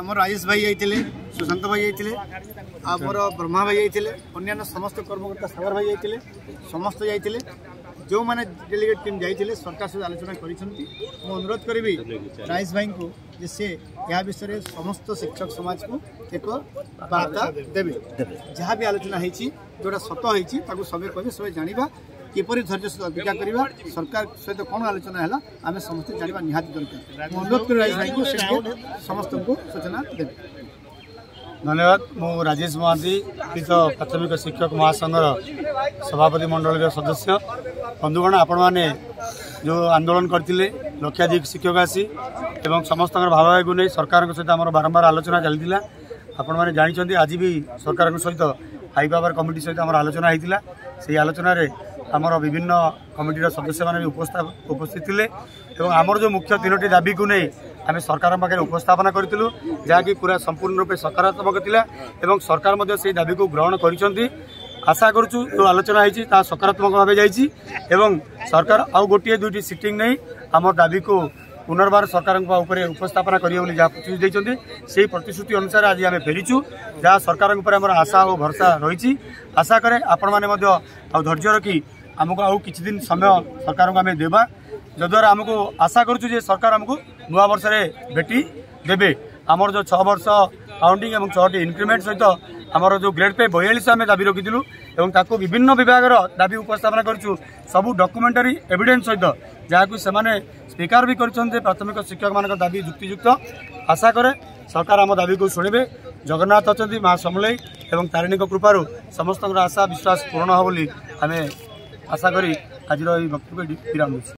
আমার রাজেশ ভাই যাইলে সুশান্ত ভাই যাইলে আমার ব্রহ্মা ভাই যাইলে অন্যান্য সমস্ত কর্মকর্তা সাগর ভাই যাইলে সমস্ত যাইলে যে ডেলিগেট টিম যাইলে সরকার সহ আলোচনা করেছেন মু অনুরোধ করবি রাজেশ ভাই যে সে এ বিষয়ে সমস্ত শিক্ষক সমাজকে এক বার্তা দেবে যা বি আলোচনা হয়েছি যেটা সত হয়েছি তাকে সবাই কবে সবাই জাঁয়া କିପରି ଧୈର୍ଯ୍ୟ ସହିତ ଅପେକ୍ଷା କରିବା ସରକାର ସହିତ କ'ଣ ଆଲୋଚନା ହେଲା ଆମେ ସମସ୍ତେ ଜାଣିବା ନିହାତି ଦରକାର ମୁଁ ଅନୁରୋଧ କରି ରାଜେଶ ଭାଇଙ୍କୁ ସମସ୍ତଙ୍କୁ ସୂଚନା ଦେବି ଧନ୍ୟବାଦ ମୁଁ ରାଜେଶ ମହାନ୍ତି ସ୍ଥିତ ପ୍ରାଥମିକ ଶିକ୍ଷକ ମହାସଂଘର ସଭାପତି ମଣ୍ଡଳୀର ସଦସ୍ୟ ବନ୍ଧୁଗଣ ଆପଣମାନେ ଯେଉଁ ଆନ୍ଦୋଳନ କରିଥିଲେ ଲକ୍ଷାଧିକ ଶିକ୍ଷକ ଆସି ଏବଂ ସମସ୍ତଙ୍କର ଭାବାବେଗକୁ ନେଇ ସରକାରଙ୍କ ସହିତ ଆମର ବାରମ୍ବାର ଆଲୋଚନା ଚାଲିଥିଲା ଆପଣମାନେ ଜାଣିଛନ୍ତି ଆଜି ବି ସରକାରଙ୍କ ସହିତ ହାଇ ପାୱାର କମିଟି ସହିତ ଆମର ଆଲୋଚନା ହୋଇଥିଲା ସେହି ଆଲୋଚନାରେ ଆମର ବିଭିନ୍ନ କମିଟିର ସଦସ୍ୟମାନେ ବି ଉପସ୍ଥିତ ଥିଲେ ଏବଂ ଆମର ଯେଉଁ ମୁଖ୍ୟ ତିନୋଟି ଦାବିକୁ ନେଇ ଆମେ ସରକାରଙ୍କ ପାଖରେ ଉପସ୍ଥାପନ କରିଥିଲୁ ଯାହାକି ପୁରା ସମ୍ପୂର୍ଣ୍ଣ ରୂପେ ସକାରାତ୍ମକ ଥିଲା ଏବଂ ସରକାର ମଧ୍ୟ ସେହି ଦାବିକୁ ଗ୍ରହଣ କରିଛନ୍ତି ଆଶା କରୁଛୁ ଯେଉଁ ଆଲୋଚନା ହୋଇଛି ତାହା ସକାରାତ୍ମକ ଭାବେ ଯାଇଛି ଏବଂ ସରକାର ଆଉ ଗୋଟିଏ ଦୁଇଟି ସିଟିଂ ନେଇ ଆମ ଦାବିକୁ ପୁନର୍ବାର ସରକାରଙ୍କ ଉପରେ ଉପସ୍ଥାପନ କରିବେ ବୋଲି ଯାହା ପ୍ରତିଶ୍ରୁତି ଦେଇଛନ୍ତି ସେହି ପ୍ରତିଶ୍ରୁତି ଅନୁସାରେ ଆଜି ଆମେ ଫେରିଛୁ ଯାହା ସରକାରଙ୍କ ଉପରେ ଆମର ଆଶା ଓ ଭରସା ରହିଛି ଆଶା କରେ ଆପଣମାନେ ମଧ୍ୟ ଆଉ ଧୈର୍ଯ୍ୟ ରଖି ଆମକୁ ଆଉ କିଛି ଦିନ ସମୟ ସରକାରଙ୍କୁ ଆମେ ଦେବା ଯଦ୍ୱାରା ଆମକୁ ଆଶା କରୁଛୁ ଯେ ସରକାର ଆମକୁ ନୂଆ ବର୍ଷରେ ଭେଟି ଦେବେ ଆମର ଯେଉଁ ଛଅ ବର୍ଷ କାଉଣ୍ଟିଂ ଏବଂ ଛଅଟି ଇନକ୍ରିମେଣ୍ଟ ସହିତ ଆମର ଯେଉଁ ଗ୍ରେଡ୍ ପେ ବୟାଳିଶ ଆମେ ଦାବି ରଖିଥିଲୁ ଏବଂ ତାକୁ ବିଭିନ୍ନ ବିଭାଗର ଦାବି ଉପସ୍ଥାପନ କରିଛୁ ସବୁ ଡକୁମେଣ୍ଟାରୀ ଏଭିଡେନ୍ସ ସହିତ ଯାହାକୁ ସେମାନେ ସ୍ୱୀକାର ବି କରିଛନ୍ତି ଯେ ପ୍ରାଥମିକ ଶିକ୍ଷକମାନଙ୍କ ଦାବି ଯୁକ୍ତିଯୁକ୍ତ ଆଶା କରେ ସରକାର ଆମ ଦାବିକୁ ଶୁଣିବେ ଜଗନ୍ନାଥ ଅଛନ୍ତି ମା ସମଲେଇ ଏବଂ ତାରିଣୀଙ୍କ କୃପାରୁ ସମସ୍ତଙ୍କର ଆଶା ବିଶ୍ୱାସ ପୂରଣ ହେବ ବୋଲି ଆମେ আশা করি আজর এই বক্তব্য বিরাম দিচ্ছি